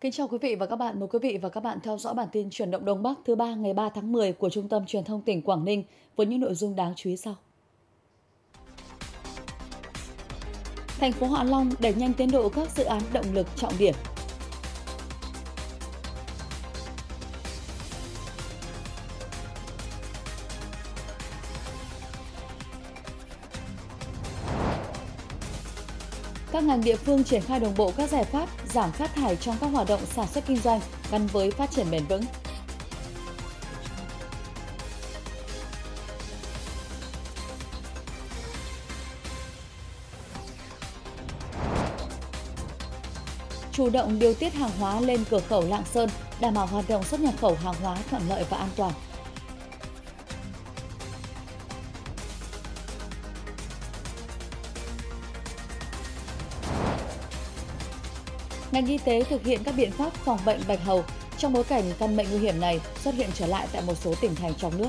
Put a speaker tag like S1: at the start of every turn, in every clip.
S1: Kính chào quý vị và các bạn. Mời quý vị và các bạn theo dõi bản tin chuyển động Đông Bắc thứ ba ngày 3 tháng 10 của Trung tâm Truyền thông tỉnh Quảng Ninh với những nội dung đáng chú ý sau. Thành phố Hạ Long đẩy nhanh tiến độ các dự án động lực trọng điểm. Các ngành địa phương triển khai đồng bộ các giải pháp giảm phát thải trong các hoạt động sản xuất kinh doanh gắn với phát triển bền vững. Chủ động điều tiết hàng hóa lên cửa khẩu Lạng Sơn, đảm bảo hoạt động xuất nhập khẩu hàng hóa thuận lợi và an toàn. Ngành y tế thực hiện các biện pháp phòng bệnh bạch hầu trong bối cảnh căn bệnh nguy hiểm này xuất hiện trở lại tại một số tỉnh thành trong nước.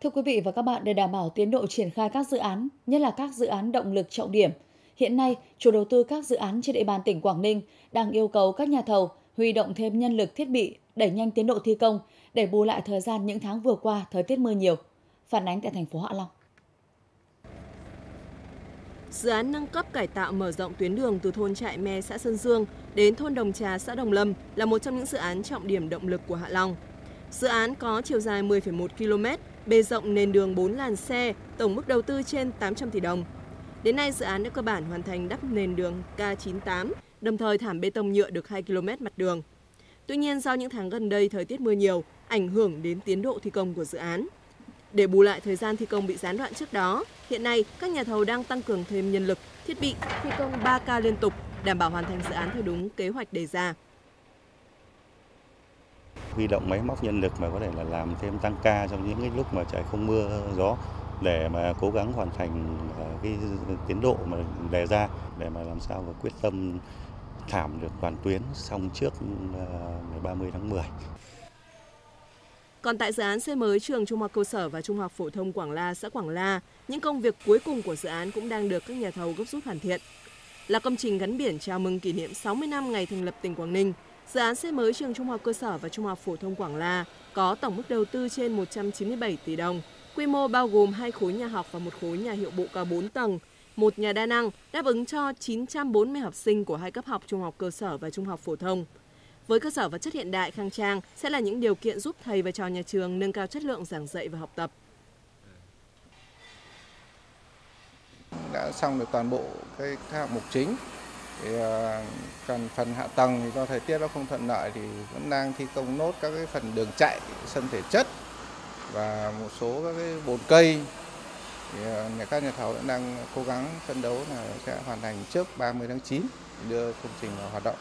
S1: Thưa quý vị và các bạn, để đảm bảo tiến độ triển khai các dự án, nhất là các dự án động lực trọng điểm, hiện nay chủ đầu tư các dự án trên địa bàn tỉnh Quảng Ninh đang yêu cầu các nhà thầu huy động thêm nhân lực thiết bị, đẩy nhanh tiến độ thi công để bù lại thời gian những tháng vừa qua thời tiết mưa nhiều. Phản ánh tại thành phố Hạ Long.
S2: Dự án nâng cấp cải tạo mở rộng tuyến đường từ thôn Trại Me xã Sơn Dương đến thôn Đồng Trà xã Đồng Lâm là một trong những dự án trọng điểm động lực của Hạ Long. Dự án có chiều dài 10,1 km, bề rộng nền đường 4 làn xe, tổng mức đầu tư trên 800 tỷ đồng. Đến nay, dự án đã cơ bản hoàn thành đắp nền đường K98, đồng thời thảm bê tông nhựa được 2 km mặt đường. Tuy nhiên, do những tháng gần đây thời tiết mưa nhiều, ảnh hưởng đến tiến độ thi công của dự án. Để bù lại thời gian thi công bị gián đoạn trước đó, hiện nay các nhà thầu đang tăng cường thêm nhân lực, thiết bị, thi công 3 ca liên tục, đảm bảo hoàn thành dự án theo đúng kế hoạch đề ra.
S3: Huy động máy móc nhân lực mà có thể là làm thêm tăng ca trong những cái lúc mà trời không mưa gió để mà cố gắng hoàn thành ờ, cái tiến độ mà đề ra để mà làm sao mà quyết tâm thảm được toàn tuyến xong trước ờ, ngày 30 tháng 10.
S2: Còn tại dự án xây mới trường Trung học cơ sở và Trung học phổ thông Quảng La, xã Quảng La, những công việc cuối cùng của dự án cũng đang được các nhà thầu gấp rút hoàn thiện. Là công trình gắn biển chào mừng kỷ niệm 60 năm ngày thành lập tỉnh Quảng Ninh, dự án xây mới trường Trung học cơ sở và Trung học phổ thông Quảng La có tổng mức đầu tư trên 197 tỷ đồng, quy mô bao gồm hai khối nhà học và một khối nhà hiệu bộ cao 4 tầng, một nhà đa năng đáp ứng cho 940 học sinh của hai cấp học trung học cơ sở và trung học phổ thông với cơ sở vật chất hiện đại khang trang sẽ là những điều kiện giúp thầy và trò nhà trường nâng cao chất lượng giảng dạy và học tập.
S4: Đã xong được toàn bộ cái các hạng mục chính. Thì ờ, còn phần hạ tầng thì do thời tiết nó không thuận lợi thì vẫn đang thi công nốt các cái phần đường chạy, sân thể chất và một số các cái bồn cây thì ờ, nhà các nhà thầu vẫn đang cố gắng phấn đấu là sẽ hoàn thành trước 30 tháng 9 đưa công trình vào hoạt động.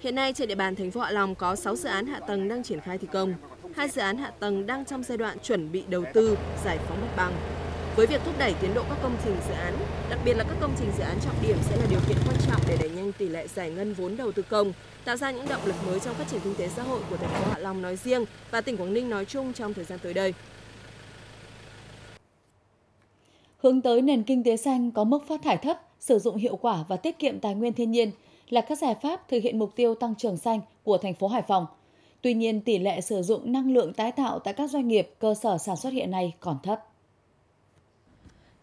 S2: Hiện nay trên địa bàn thành phố Hạ Long có 6 dự án hạ tầng đang triển khai thi công, hai dự án hạ tầng đang trong giai đoạn chuẩn bị đầu tư, giải phóng mặt bằng. Với việc thúc đẩy tiến độ các công trình dự án, đặc biệt là các công trình dự án trọng điểm sẽ là điều kiện quan trọng để đẩy nhanh tỷ lệ giải ngân vốn đầu tư công, tạo ra những động lực mới trong phát triển kinh tế xã hội của thành phố Hạ Long nói riêng và tỉnh Quảng Ninh nói chung trong thời gian tới đây.
S1: Hướng tới nền kinh tế xanh có mức phát thải thấp, sử dụng hiệu quả và tiết kiệm tài nguyên thiên nhiên – là các giải pháp thực hiện mục tiêu tăng trưởng xanh của thành phố Hải Phòng. Tuy nhiên, tỷ lệ sử dụng năng lượng tái tạo tại các doanh nghiệp, cơ sở sản xuất hiện nay còn thấp.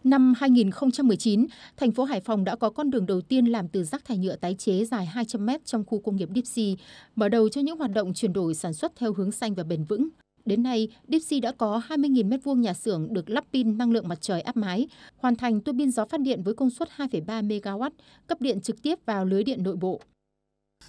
S5: Năm 2019, thành phố Hải Phòng đã có con đường đầu tiên làm từ rác thải nhựa tái chế dài 200 mét trong khu công nghiệp Dipsy, mở đầu cho những hoạt động chuyển đổi sản xuất theo hướng xanh và bền vững. Đến nay, Dipsy đã có 20.000 m2 nhà xưởng được lắp pin năng lượng mặt trời áp mái, hoàn thành tua bin gió phát điện với công suất 2,3 MW, cấp điện trực tiếp vào lưới điện nội bộ.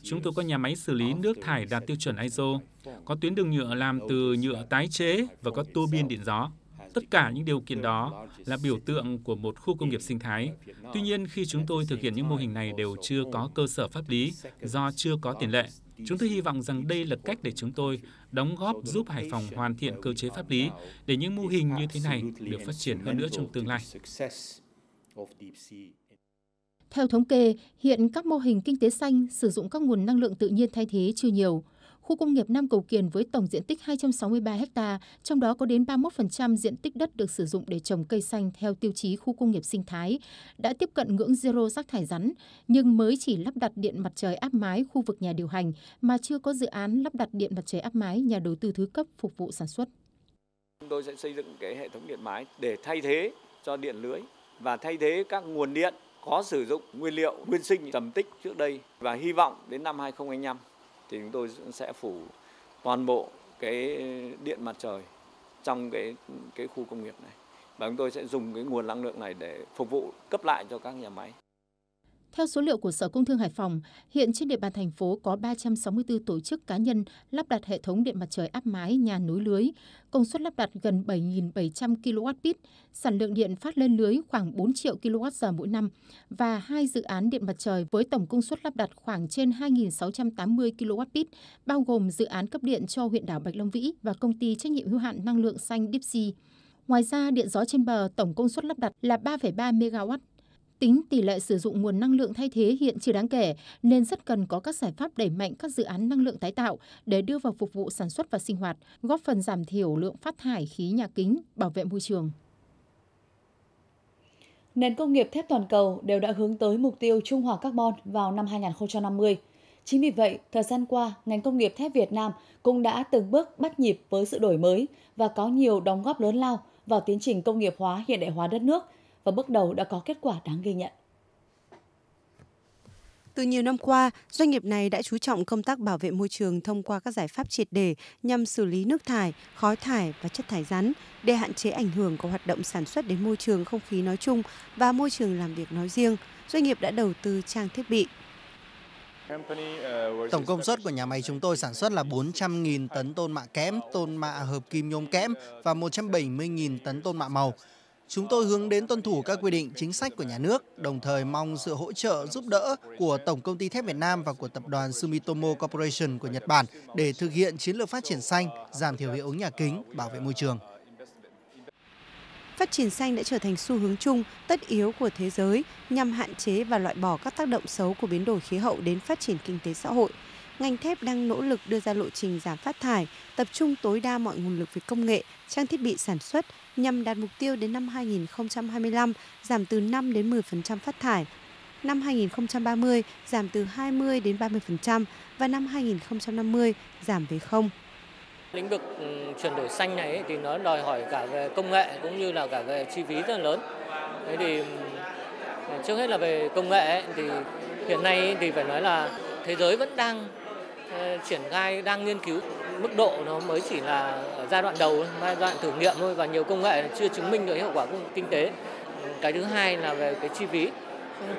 S6: Chúng tôi có nhà máy xử lý nước thải đạt tiêu chuẩn ISO, có tuyến đường nhựa làm từ nhựa tái chế và có tua bin điện gió. Tất cả những điều kiện đó là biểu tượng của một khu công nghiệp sinh thái. Tuy nhiên, khi chúng tôi thực hiện những mô hình này đều chưa có cơ sở pháp lý do chưa có tiền lệ. Chúng tôi hy vọng rằng đây là cách để chúng tôi đóng góp giúp Hải Phòng hoàn thiện cơ chế pháp lý để những mô hình như thế này được phát triển hơn nữa trong tương lai.
S5: Theo thống kê, hiện các mô hình kinh tế xanh sử dụng các nguồn năng lượng tự nhiên thay thế chưa nhiều. Khu công nghiệp Nam Cầu Kiền với tổng diện tích 263 ha, trong đó có đến 31% diện tích đất được sử dụng để trồng cây xanh theo tiêu chí khu công nghiệp sinh thái, đã tiếp cận ngưỡng zero rác thải rắn, nhưng mới chỉ lắp đặt điện mặt trời áp mái khu vực nhà điều hành mà chưa có dự án lắp đặt điện mặt trời áp mái nhà đầu tư thứ cấp phục vụ sản xuất.
S7: Chúng tôi sẽ xây dựng cái hệ thống điện mái để thay thế cho điện lưới và thay thế các nguồn điện có sử dụng nguyên liệu nguyên sinh trầm tích trước đây và hy vọng đến năm 2025 thì chúng tôi sẽ phủ toàn bộ cái điện mặt trời trong cái cái khu công nghiệp này và chúng tôi sẽ dùng cái nguồn năng lượng này để phục vụ cấp lại cho các nhà máy.
S5: Theo số liệu của Sở Công Thương Hải Phòng, hiện trên địa bàn thành phố có 364 tổ chức cá nhân lắp đặt hệ thống điện mặt trời áp mái nhà nối lưới, công suất lắp đặt gần 7.700 kWp, sản lượng điện phát lên lưới khoảng 4 triệu kWh mỗi năm và hai dự án điện mặt trời với tổng công suất lắp đặt khoảng trên 2.680 kWp, bao gồm dự án cấp điện cho huyện đảo Bạch Long Vĩ và công ty trách nhiệm hữu hạn năng lượng xanh Deep Sea. Ngoài ra, điện gió trên bờ tổng công suất lắp đặt là 3,3 MW Tính tỷ lệ sử dụng nguồn năng lượng thay thế hiện chưa đáng kể, nên rất cần có các giải pháp đẩy mạnh các dự án năng lượng tái tạo để đưa vào phục vụ sản xuất và sinh hoạt, góp phần giảm thiểu lượng phát thải khí nhà kính, bảo vệ môi trường.
S1: Nền công nghiệp thép toàn cầu đều đã hướng tới mục tiêu trung hòa carbon vào năm 2050. Chính vì vậy, thời gian qua, ngành công nghiệp thép Việt Nam cũng đã từng bước bắt nhịp với sự đổi mới và có nhiều đóng góp lớn lao vào tiến trình công nghiệp hóa hiện đại hóa đất nước – và bước đầu đã có kết quả đáng ghi nhận.
S8: Từ nhiều năm qua, doanh nghiệp này đã chú trọng công tác bảo vệ môi trường thông qua các giải pháp triệt đề nhằm xử lý nước thải, khói thải và chất thải rắn để hạn chế ảnh hưởng của hoạt động sản xuất đến môi trường không khí nói chung và môi trường làm việc nói riêng. Doanh nghiệp đã đầu tư trang thiết bị.
S9: Tổng công suất của nhà máy chúng tôi sản xuất là 400.000 tấn tôn mạ kẽm, tôn mạ hợp kim nhôm kẽm và 170.000 tấn tôn mạ màu. Chúng tôi hướng đến tuân thủ các quy định chính sách của nhà nước, đồng thời mong sự hỗ trợ giúp đỡ của Tổng công ty thép Việt Nam và của tập đoàn Sumitomo Corporation của Nhật Bản để thực hiện chiến lược phát triển xanh, giảm thiểu hiệu ứng nhà kính, bảo vệ môi trường.
S8: Phát triển xanh đã trở thành xu hướng chung, tất yếu của thế giới nhằm hạn chế và loại bỏ các tác động xấu của biến đổi khí hậu đến phát triển kinh tế xã hội ngành thép đang nỗ lực đưa ra lộ trình giảm phát thải, tập trung tối đa mọi nguồn lực về công nghệ, trang thiết bị sản xuất nhằm đạt mục tiêu đến năm 2025 giảm từ 5 đến 10% phát thải, năm 2030 giảm từ 20 đến 30% và năm 2050 giảm về không.
S10: Lĩnh vực ừ, chuyển đổi xanh này thì nó đòi hỏi cả về công nghệ cũng như là cả về chi phí rất là lớn. Thế thì ừ, trước hết là về công nghệ thì hiện nay thì phải nói là thế giới vẫn đang ờ, triển khai đang nghiên cứu mức độ nó mới chỉ là ở giai đoạn đầu giai đoạn thử nghiệm thôi và nhiều công nghệ chưa chứng minh được hiệu quả kinh tế. Cái thứ hai là về cái chi phí.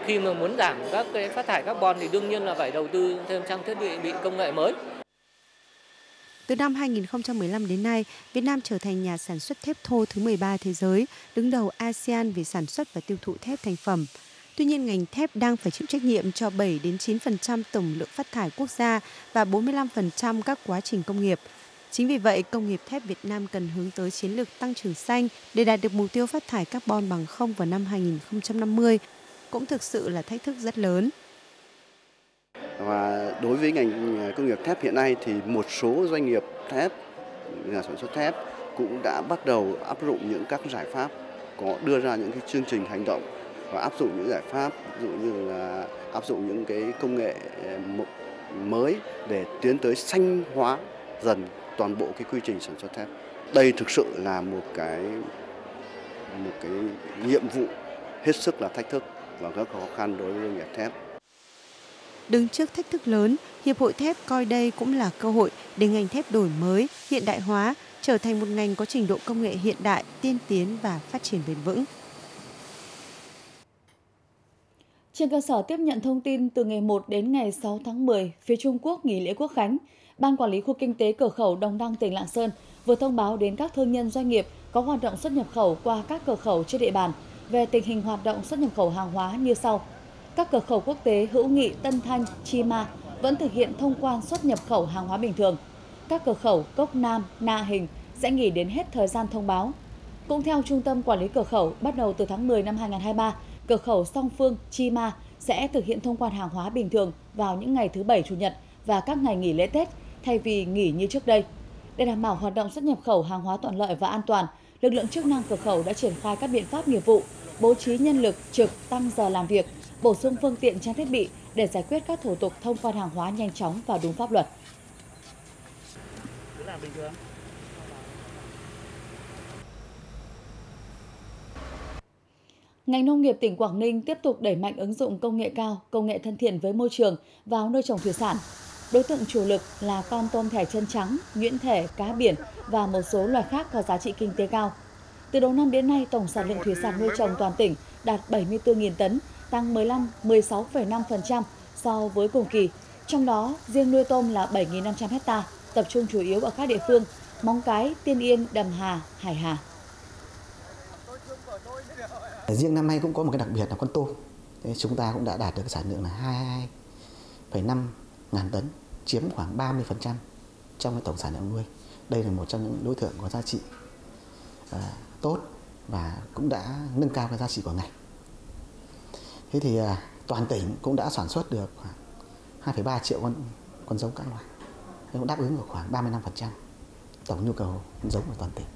S10: Khi mà muốn giảm các cái phát thải carbon thì đương nhiên là phải đầu tư thêm trang thiết bị bị công nghệ mới.
S8: Từ năm 2015 đến nay, Việt Nam trở thành nhà sản xuất thép thô thứ 13 thế giới, đứng đầu ASEAN về sản xuất và tiêu thụ thép thành phẩm. Tuy nhiên, ngành thép đang phải chịu trách nhiệm cho 7 đến 9% tổng lượng phát thải quốc gia và 45% các quá trình công nghiệp. Chính vì vậy, công nghiệp thép Việt Nam cần hướng tới chiến lược tăng trưởng xanh để đạt được mục tiêu phát thải carbon bằng không vào năm 2050 cũng thực sự là thách thức rất lớn.
S11: Và đối với ngành à, công nghiệp thép hiện nay thì một số doanh nghiệp thép, nhà sản xuất thép cũng đã bắt đầu áp dụng những các giải pháp có đưa ra những cái chương trình hành động và áp dụng những giải pháp ví dụ như là áp dụng những cái công nghệ ờ, mới để tiến tới xanh hóa dần toàn bộ cái quy trình sản xuất thép. Đây thực sự là một cái một cái nhiệm vụ hết sức là thách thức và rất khó khăn đối với doanh nghiệp thép.
S8: Đứng trước thách thức lớn, Hiệp hội thép coi đây cũng là cơ hội để ngành thép đổi mới, hiện đại hóa, trở thành một ngành có trình độ công nghệ hiện đại, tiên tiến và phát triển bền vững.
S1: Trên cơ sở tiếp nhận thông tin từ ngày 1 đến ngày 6 tháng 10, phía Trung Quốc nghỉ lễ Quốc khánh, Ban Quản lý Khu Kinh tế Cửa khẩu Đồng Đăng, tỉnh Lạng Sơn vừa thông báo đến các thương nhân doanh nghiệp có hoạt động xuất nhập khẩu qua các cửa khẩu trên địa bàn về tình hình hoạt động xuất nhập khẩu hàng hóa như sau. Các cửa khẩu quốc tế hữu nghị Tân Thanh, Chi Ma vẫn thực hiện thông quan xuất nhập khẩu hàng hóa bình thường. Các cửa khẩu Cốc Nam, Na Hình sẽ nghỉ đến hết thời gian thông báo. Cũng theo Trung tâm Quản lý Cửa khẩu, bắt đầu từ tháng 10 năm 2023, cửa khẩu song phương Chi Ma sẽ thực hiện thông quan hàng hóa bình thường vào những ngày thứ Bảy Chủ nhật và các ngày nghỉ lễ Tết thay vì nghỉ như trước đây. Để đảm bảo hoạt động xuất nhập khẩu hàng hóa thuận lợi và an toàn, lực lượng chức năng cửa khẩu đã triển khai các biện pháp nghiệp vụ, bố trí nhân lực trực tăng giờ làm việc, bổ sung phương tiện trang thiết bị để giải quyết các thủ tục thông quan hàng hóa nhanh chóng và đúng pháp luật. Ngành nông nghiệp tỉnh Quảng Ninh tiếp tục đẩy mạnh ứng dụng công nghệ cao, công nghệ thân thiện với môi trường vào nuôi trồng thủy sản. Đối tượng chủ lực là con tôm thẻ chân trắng, nhuyễn thể, cá biển và một số loài khác có giá trị kinh tế cao. Từ đầu năm đến nay, tổng sản lượng thủy sản nuôi trồng toàn tỉnh đạt 74.000 tấn, tăng 15 16,5% so với cùng kỳ. Trong đó, riêng nuôi tôm là 7.500 ha, tập trung chủ yếu ở các địa phương Móng Cái, Tiên Yên, Đầm Hà, Hải Hà.
S12: Riêng năm nay cũng có một cái đặc biệt là con tôm. Thế chúng ta cũng đã đạt được sản lượng là 22,5 ngàn tấn, chiếm khoảng 30% trong cái tổng sản lượng nuôi. Đây là một trong những đối tượng có giá trị à, tốt và cũng đã nâng cao cái giá trị của ngành. Thế thì à, toàn tỉnh cũng đã sản xuất được khoảng 2,3 triệu con con giống các loại. Thế cũng đáp ứng được khoảng 35% tổng nhu cầu giống của toàn tỉnh.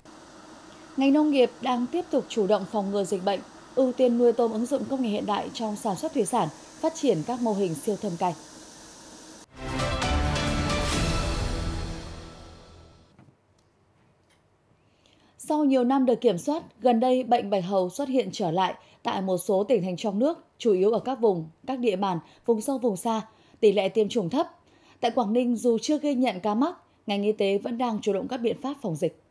S1: Ngành nông nghiệp đang tiếp tục chủ động phòng ngừa dịch bệnh, ưu tiên nuôi tôm ứng dụng công nghệ hiện đại trong sản xuất thủy sản, phát triển các mô hình siêu thâm canh. Sau nhiều năm được kiểm soát, gần đây bệnh bạch hầu xuất hiện trở lại tại một số tỉnh thành trong nước, chủ yếu ở các vùng, các địa bàn, vùng sâu vùng xa, tỷ lệ tiêm chủng thấp. Tại Quảng Ninh, dù chưa ghi nhận ca mắc, ngành y tế vẫn đang chủ động các biện pháp phòng dịch.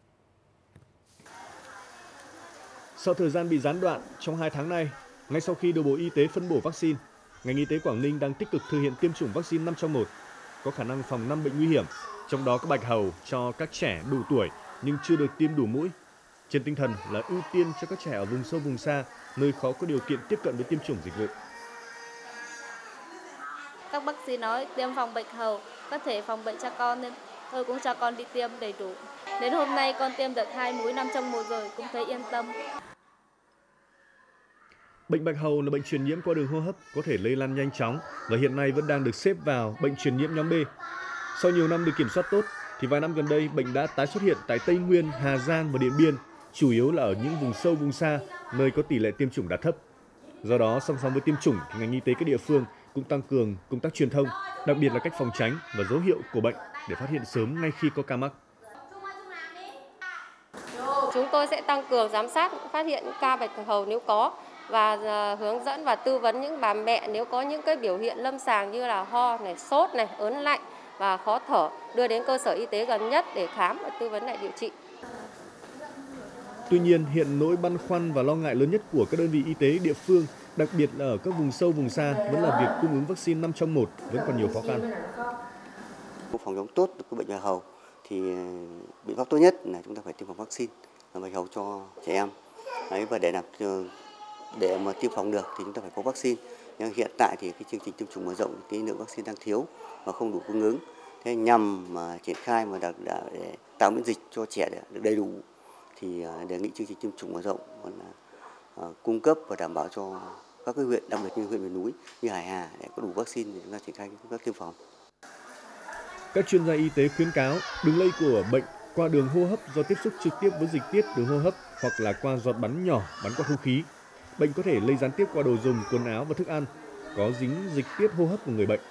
S13: Sau thời gian bị gián đoạn trong 2 tháng nay, ngay sau khi được Bộ Y tế phân bổ vaccine, ngành y tế Quảng Ninh đang tích cực thực hiện tiêm chủng vaccine 5 trong 1, có khả năng phòng 5 bệnh nguy hiểm, trong đó có bạch hầu cho các trẻ đủ tuổi nhưng chưa được tiêm đủ mũi. Trên tinh thần là ưu tiên cho các trẻ ở vùng sâu vùng xa, nơi khó có điều kiện tiếp cận với tiêm chủng dịch vụ.
S14: Các bác sĩ nói tiêm phòng bạch hầu có thể phòng bệnh cho con nên tôi cũng cho con đi tiêm đầy đủ. Đến hôm nay con tiêm được hai mũi năm trong một rồi cũng thấy yên tâm.
S13: Bệnh bạch hầu là bệnh truyền nhiễm qua đường hô hấp, có thể lây lan nhanh chóng và hiện nay vẫn đang được xếp vào bệnh truyền nhiễm nhóm B. Sau nhiều năm được kiểm soát tốt, thì vài năm gần đây bệnh đã tái xuất hiện tại Tây Nguyên, Hà Giang và Điện Biên, chủ yếu là ở những vùng sâu vùng xa, nơi có tỷ lệ tiêm chủng đạt thấp. Do đó, song song với tiêm chủng thì ngành y tế các địa phương cũng tăng cường công tác truyền thông, đặc biệt là cách phòng tránh và dấu hiệu của bệnh để phát hiện sớm ngay khi có ca mắc.
S15: Chúng tôi sẽ tăng cường giám sát, phát hiện ca bạch hầu nếu có và ờ, hướng dẫn và tư vấn những bà mẹ nếu có những cái biểu hiện lâm sàng như là ho này, sốt này, ớn lạnh và khó thở đưa đến cơ sở y tế gần nhất để khám và tư vấn lại điều trị.
S13: Tuy nhiên, hiện nỗi băn khoăn và lo ngại lớn nhất của các đơn vị y tế địa phương, đặc biệt là ở các vùng sâu vùng xa, vẫn là việc cung ứng vaccine 5 trong 1 vẫn còn nhiều khó khăn.
S11: Phòng chống tốt được bệnh bạch hầu thì ờ, biện pháp tốt nhất là chúng ta phải tiêm phòng vaccine bạch hầu cho trẻ em. Đấy, và để làm ờ, để mà tiêm phòng được thì chúng ta phải có vaccine. Nhưng hiện tại thì cái chương trình tiêm chủng mở rộng cái lượng vaccine đang thiếu và không đủ cung ứng. Thế nhằm mà triển khai mà đặc để tạo miễn dịch cho trẻ được đầy đủ thì ờ, đề nghị chương trình tiêm chủng mở rộng còn là cung cấp và đảm bảo cho các cái huyện đặc biệt như huyện miền núi như Hải Hà để có đủ vaccine để chúng ta triển khai công tác tiêm phòng.
S13: Các chuyên gia y tế khuyến cáo đường lây của bệnh qua đường hô hấp do tiếp xúc trực tiếp với dịch tiết đường hô hấp hoặc là qua giọt bắn nhỏ bắn qua không khí. Bệnh có thể lây gián tiếp qua đồ dùng, quần áo và thức ăn, có dính dịch tiết hô hấp của người bệnh.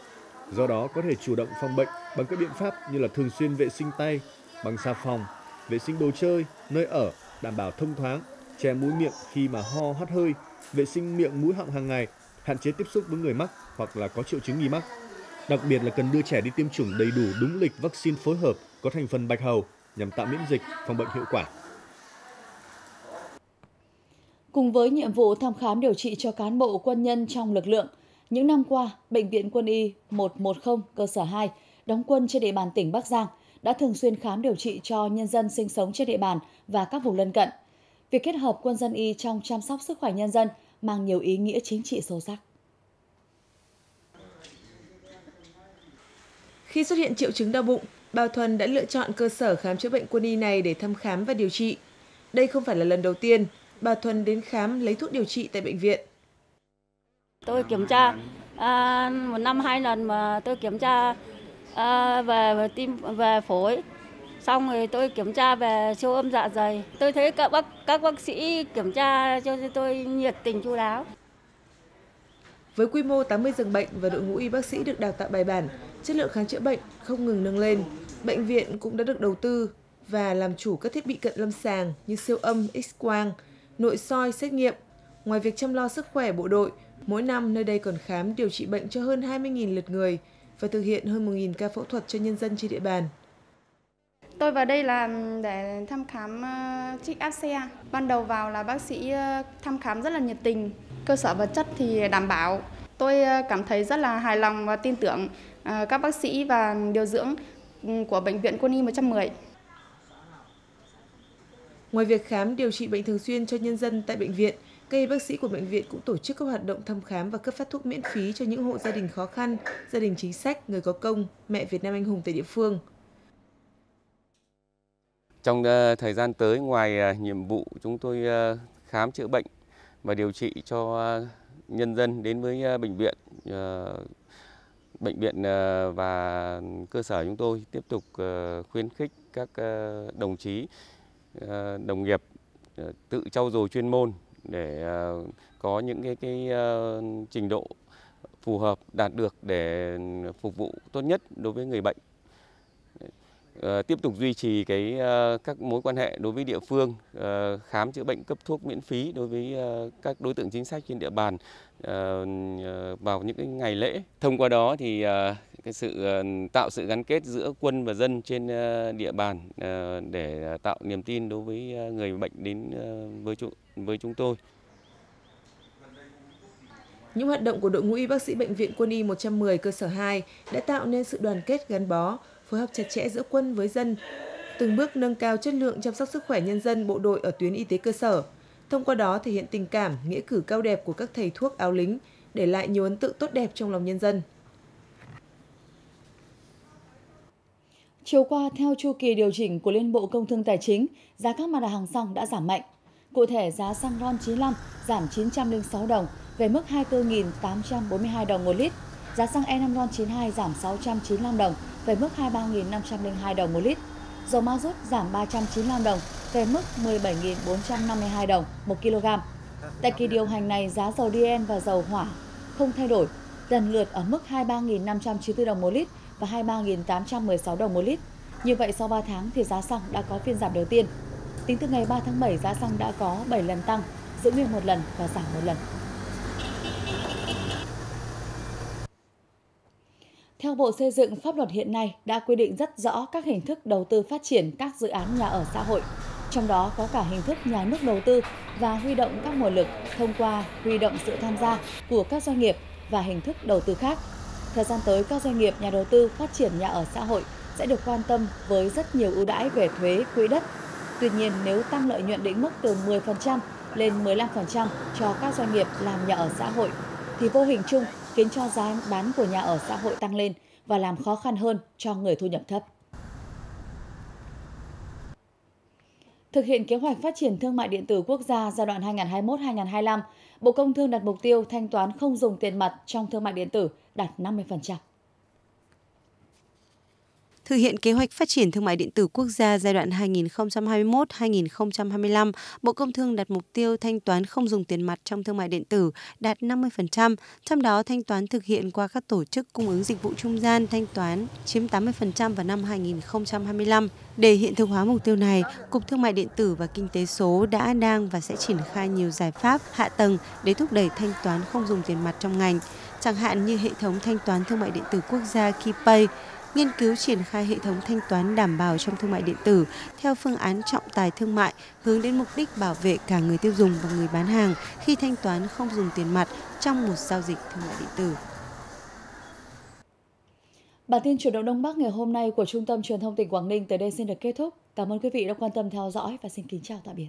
S13: Do đó có thể chủ động phòng bệnh bằng các biện pháp như là thường xuyên vệ sinh tay bằng xà phòng, vệ sinh đồ chơi, nơi ở, đảm bảo thông thoáng, che mũi miệng khi mà ho hắt hơi, vệ sinh miệng mũi họng hàng ngày, hạn chế tiếp xúc với người mắc hoặc là có triệu chứng nghi mắc. Đặc biệt là cần đưa trẻ đi tiêm chủng đầy đủ đúng lịch vaccine phối hợp có thành phần bạch hầu nhằm tạo miễn dịch, phòng bệnh hiệu quả.
S1: Cùng với nhiệm vụ thăm khám điều trị cho cán bộ quân nhân trong lực lượng, những năm qua, Bệnh viện Quân y 110 cơ sở 2 đóng quân trên địa bàn tỉnh Bắc Giang đã thường xuyên khám điều trị cho nhân dân sinh sống trên địa bàn và các vùng lân cận. Việc kết hợp quân dân y trong chăm sóc sức khỏe nhân dân mang nhiều ý nghĩa chính trị sâu sắc.
S2: Khi xuất hiện triệu chứng đau bụng, bà Thuần đã lựa chọn cơ sở khám chữa bệnh quân y này để thăm khám và điều trị. Đây không phải là lần đầu tiên bà Thuần đến khám lấy thuốc điều trị tại bệnh viện.
S16: Tôi kiểm tra à, một năm hai lần mà tôi kiểm tra à, về tim về phổi xong rồi tôi kiểm tra về siêu âm dạ dày tôi thấy các bác các bác sĩ kiểm tra cho tôi nhiệt tình chu đáo
S17: với quy mô 80 giường bệnh và đội ngũ y bác sĩ được đào tạo bài bản, chất lượng khám chữa bệnh không ngừng nâng lên. Bệnh viện cũng đã được đầu tư và làm chủ các thiết bị cận lâm sàng như siêu âm, x-quang, nội soi, xét nghiệm. Ngoài việc chăm lo sức khỏe bộ đội, mỗi năm nơi đây còn khám điều trị bệnh cho hơn 20.000 lượt người và thực hiện hơn 1.000 ca phẫu thuật cho nhân dân trên địa bàn.
S18: Tôi vào đây là để thăm khám trích áp xe. Ban đầu vào là bác sĩ ờ, thăm khám rất là nhiệt tình, cơ sở vật chất thì đảm bảo. Tôi ờ, cảm thấy rất là hài lòng và tin tưởng ờ, các bác sĩ và điều dưỡng của Bệnh viện Quân y 110.
S17: Ngoài việc khám điều trị bệnh thường xuyên cho nhân dân tại bệnh viện, các y bác sĩ của bệnh viện cũng tổ chức các hoạt động thăm khám và cấp phát thuốc miễn phí cho những hộ gia đình khó khăn, gia đình chính sách, người có công, mẹ Việt Nam anh hùng tại địa phương.
S19: Trong ờ, thời gian tới, ngoài ờ, nhiệm vụ chúng tôi ờ, khám chữa bệnh và điều trị cho nhân dân đến với bệnh viện, bệnh viện và cơ sở chúng tôi tiếp tục khuyến khích các đồng chí, đồng nghiệp tự trau dồi chuyên môn để có những cái, cái trình độ phù hợp đạt được để phục vụ tốt nhất đối với người bệnh. Ờ, tiếp tục duy trì cái ờ, các mối quan hệ đối với địa phương ờ, khám chữa bệnh cấp thuốc miễn phí đối với các đối tượng chính sách trên địa bàn vào những cái ngày lễ. Thông qua đó thì cái sự tạo sự gắn kết giữa quân và dân trên địa bàn để tạo niềm tin đối với người bệnh đến với với chúng tôi.
S17: Những hoạt động của đội ngũ y bác sĩ bệnh viện Quân y 110 cơ sở 2 đã tạo nên sự đoàn kết gắn bó, phối hợp chặt chẽ giữa quân với dân, từng bước nâng cao chất lượng chăm sóc sức khỏe nhân dân bộ đội ở tuyến y tế cơ sở. Thông qua đó thể hiện tình cảm, nghĩa cử cao đẹp của các thầy thuốc áo lính, để lại nhiều ấn tượng tốt đẹp trong lòng nhân dân.
S1: Chiều qua, theo chu kỳ điều chỉnh của Liên Bộ Công Thương Tài chính, giá các mặt hàng xăng đã giảm mạnh. Cụ thể, giá xăng RON 95 giảm 906 đồng về mức 24.842 đồng một lít. Giá xăng E5 RON 92 giảm 695 đồng về mức 23.502 đồng một lít. Dầu ma rút giảm 395 đồng về mức 17.452 đồng một kg. Tại kỳ điều hành này, giá dầu diesel và dầu hỏa không thay đổi, lần lượt ở mức 23.594 đồng một lít và 23.816 đồng một lít. Như vậy sau 3 tháng thì giá xăng đã có phiên giảm đầu tiên. Tính từ ngày 3 tháng 7, giá xăng đã có 7 lần tăng, giữ nguyên một lần và giảm một lần. Theo Bộ Xây dựng, pháp luật hiện nay đã quy định rất rõ các hình thức đầu tư phát triển các dự án nhà ở xã hội. Trong đó có cả hình thức nhà nước đầu tư và huy động các nguồn lực thông qua huy động sự tham gia của các doanh nghiệp và hình thức đầu tư khác. Thời gian tới, các doanh nghiệp nhà đầu tư phát triển nhà ở xã hội sẽ được quan tâm với rất nhiều ưu đãi về thuế, quỹ đất. Tuy nhiên, nếu tăng lợi nhuận định mức từ 10% lên 15% cho các doanh nghiệp làm nhà ở xã hội, thì vô hình chung khiến cho giá bán của nhà ở xã hội tăng lên và làm khó khăn hơn cho người thu nhập thấp. Thực hiện kế hoạch phát triển thương mại điện tử quốc gia giai đoạn 2021-2025, Bộ Công Thương đặt mục tiêu thanh toán không dùng tiền mặt trong thương mại điện tử đạt 50%.
S8: Thực hiện kế hoạch phát triển thương mại điện tử quốc gia giai đoạn 2021-2025, Bộ Công Thương đặt mục tiêu thanh toán không dùng tiền mặt trong thương mại điện tử đạt 50%, trong đó thanh toán thực hiện qua các tổ chức cung ứng dịch vụ trung gian thanh toán chiếm 80% vào năm 2025. Để hiện thực hóa mục tiêu này, Cục Thương mại điện tử và Kinh tế số đã đang và sẽ triển khai nhiều giải pháp hạ tầng để thúc đẩy thanh toán không dùng tiền mặt trong ngành, chẳng hạn như hệ thống thanh toán thương mại điện tử quốc gia KeyPay, nghiên cứu triển khai hệ thống thanh toán đảm bảo trong thương mại điện tử theo phương án trọng tài thương mại, hướng đến mục đích bảo vệ cả người tiêu dùng và người bán hàng khi thanh toán không dùng tiền mặt trong một giao dịch thương mại điện tử.
S1: Bản tin chuyển động Đông Bắc ngày hôm nay của Trung tâm Truyền thông tỉnh Quảng Ninh tới đây xin được kết thúc. Cảm ơn quý vị đã quan tâm theo dõi và xin kính chào tạm biệt.